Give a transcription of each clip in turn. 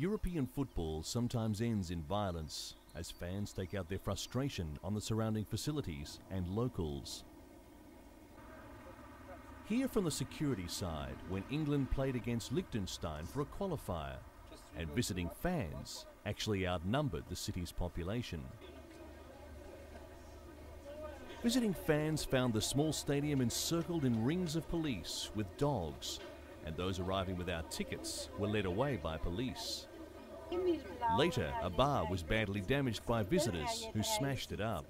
European football sometimes ends in violence as fans take out their frustration on the surrounding facilities and locals. Hear from the security side when England played against Liechtenstein for a qualifier and visiting fans actually outnumbered the city's population. Visiting fans found the small stadium encircled in rings of police with dogs, and those arriving without tickets were led away by police. Later, a bar was badly damaged by visitors who smashed it up.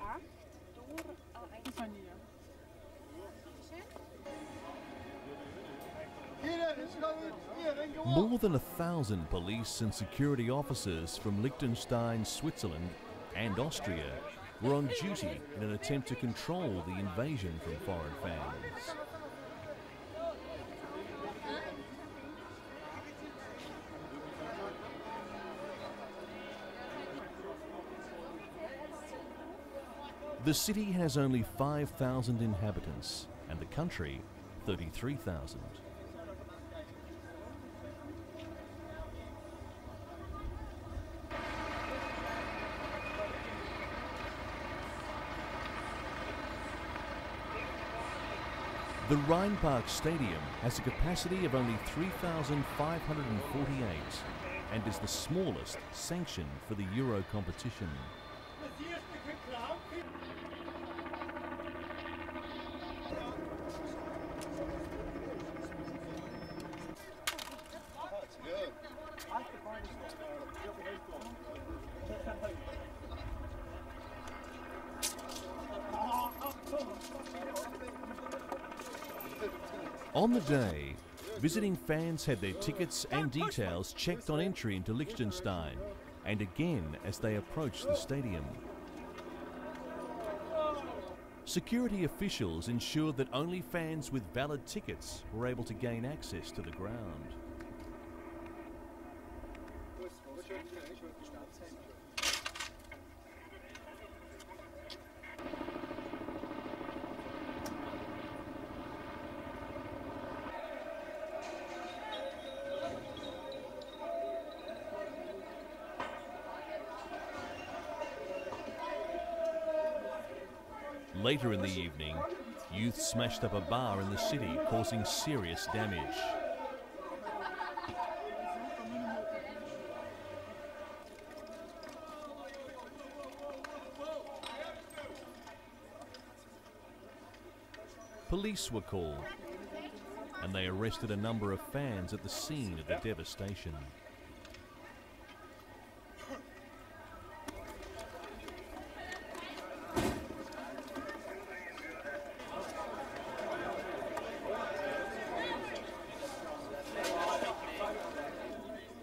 More than a thousand police and security officers from Liechtenstein, Switzerland, and Austria were on duty in an attempt to control the invasion from foreign fans. The city has only 5,000 inhabitants and the country 33,000. The Rheinpark Stadium has a capacity of only 3,548 and is the smallest sanctioned for the Euro competition. On the day, visiting fans had their tickets and details checked on entry into Liechtenstein and again as they approached the stadium. Security officials ensured that only fans with valid tickets were able to gain access to the ground. Later in the evening, youth smashed up a bar in the city, causing serious damage. Police were called, and they arrested a number of fans at the scene of the devastation.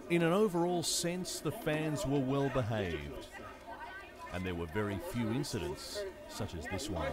In an overall sense, the fans were well behaved, and there were very few incidents such as this one.